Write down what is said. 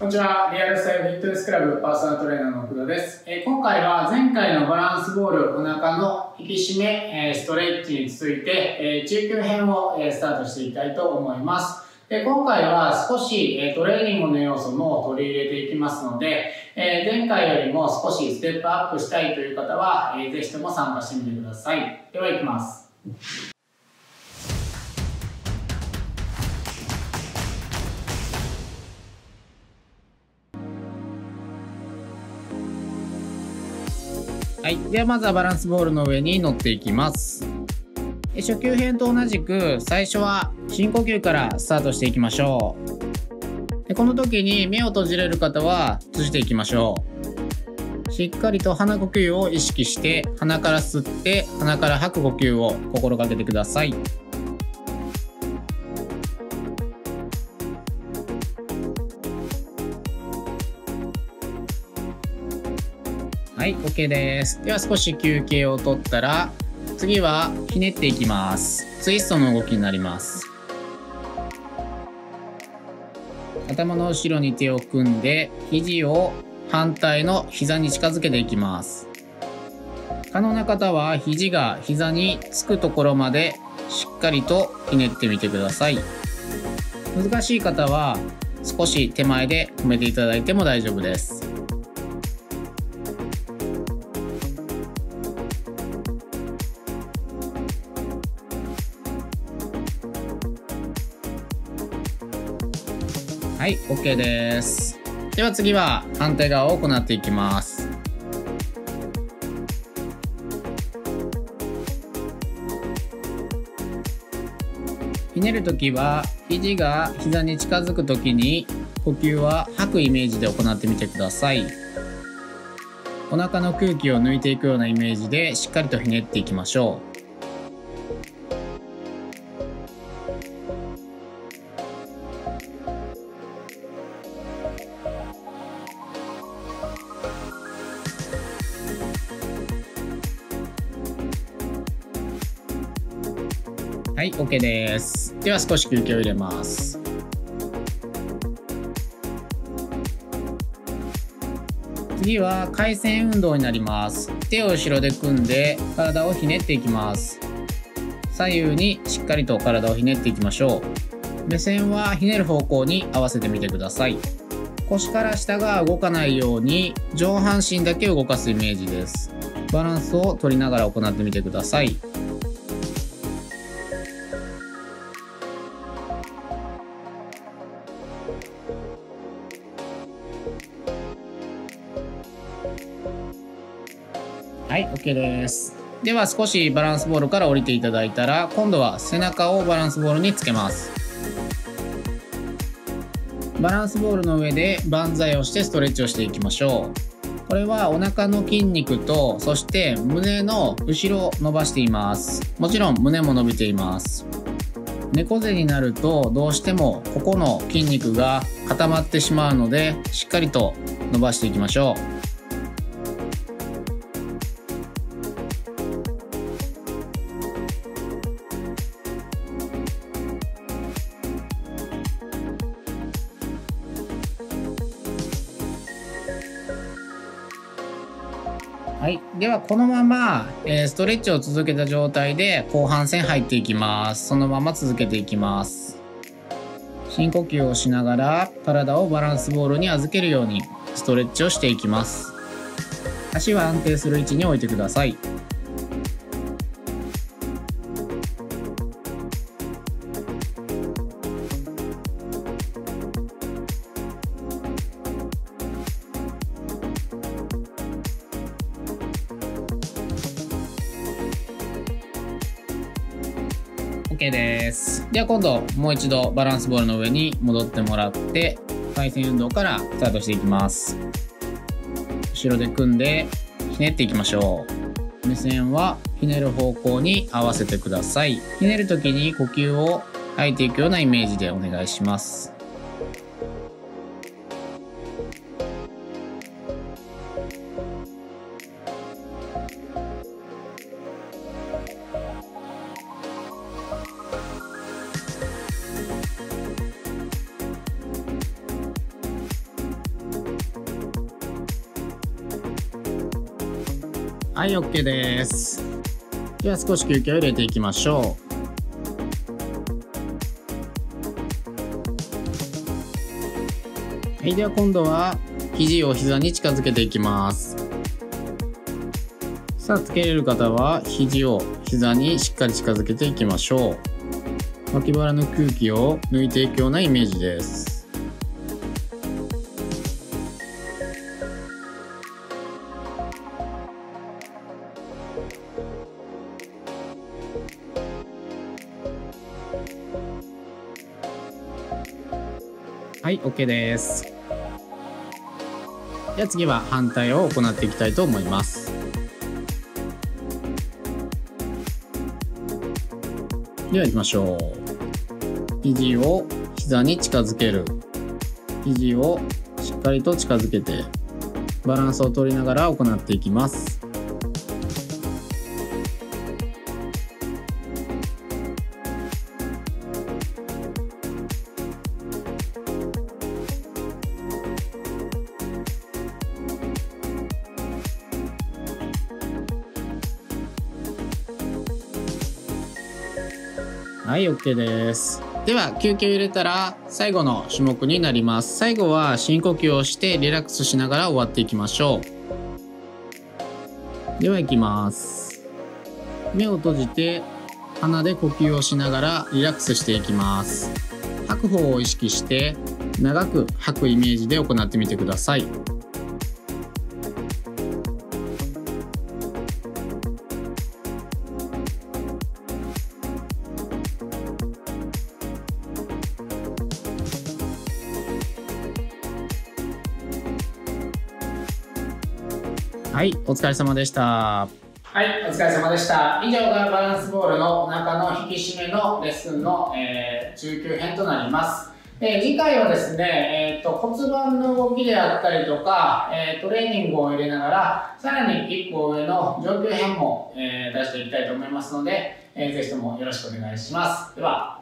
こんにちは。リアルスタイルフィットネスクラブパーソナルトレーナーの奥田です。え、今回は前回のバランスボールお腹の引き締め、え、ストレッチについて、え、中級編を、えスタートしていきたいと思います。で今回は少し、えトレーニングの要素も取り入れていきますので、え前回よりも少しステップアップしたいという方は、えー、ぜひとも参加してみてください。では行きます。はい。ではまずはバランスボールの上に乗っていきます。初級編と同じく最初は深呼吸からスタートしていきましょう。でこの時に目を閉じれる方は閉じていきましょう。しっかりと鼻呼吸を意識して鼻から吸って鼻から吐く呼吸を心がけてください。はい、OK です。では少し休憩を取ったら、次はひねっていきます。ツイストの動きになります。頭の後ろに手を組んで、肘を反対の膝に近づけていきます。可能な方は肘が膝につくところまでしっかりとひねってみてください。難しい方は少し手前で止めていただいても大丈夫です。はい、OK です。では次は反対側を行っていきます。ひねるときは肘が膝に近づくときに呼吸は吐くイメージで行ってみてください。お腹の空気を抜いていくようなイメージでしっかりとひねっていきましょう。はい、OK です。では少し休憩を入れます。次は回旋運動になります。手を後ろで組んで体をひねっていきます。左右にしっかりと体をひねっていきましょう。目線はひねる方向に合わせてみてください。腰から下が動かないように上半身だけ動かすイメージです。バランスを取りながら行ってみてください。はい、OK です。では少しバランスボールから降りていただいたら、今度は背中をバランスボールにつけます。バランスボールの上で万歳をしてストレッチをしていきましょう。これはお腹の筋肉と、そして胸の後ろを伸ばしています。もちろん胸も伸びています。猫背になるとどうしてもここの筋肉が固まってしまうのでしっかりと伸ばしていきましょう。はい。では、このまま、えー、ストレッチを続けた状態で後半戦入っていきます。そのまま続けていきます。深呼吸をしながら体をバランスボールに預けるようにストレッチをしていきます。足は安定する位置に置いてください。OK です。では今度もう一度バランスボールの上に戻ってもらって回線運動からスタートしていきます。後ろで組んでひねっていきましょう。目線はひねる方向に合わせてください。ひねる時に呼吸を吐いていくようなイメージでお願いします。はい OK です。では少し休憩を入れていきましょう。はいでは今度は肘を膝に近づけていきます。さあつけれる方は肘を膝にしっかり近づけていきましょう。脇腹の空気を抜いていくようなイメージです。はい、OK です。じゃあ次は反対を行っていきたいと思います。では行きましょう。肘を膝に近づける。肘をしっかりと近づけてバランスを取りながら行っていきます。はい、OK です。では、休憩を入れたら最後の種目になります。最後は深呼吸をしてリラックスしながら終わっていきましょう。では行きます。目を閉じて鼻で呼吸をしながらリラックスしていきます。吐く方を意識して長く吐くイメージで行ってみてください。はい、お疲れ様でした。はい、お疲れ様でした。以上がバランスボールの中の引き締めのレッスンの、えー、中級編となります。えー、次回はですね、えーと、骨盤の動きであったりとか、えー、トレーニングを入れながら、さらに一歩上の上級編も、えー、出していきたいと思いますので、えー、ぜひともよろしくお願いします。では、